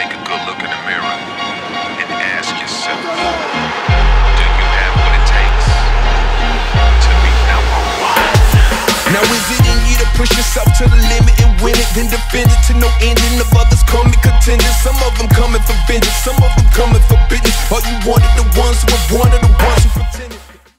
take a good look in the mirror and ask yourself, do you have what it takes to be number one? Now is it in you to push yourself to the limit and win it, then defend it to no ending of others coming contenders? Some of them coming for vengeance, some of them coming for business. Are you wanted the ones who one of the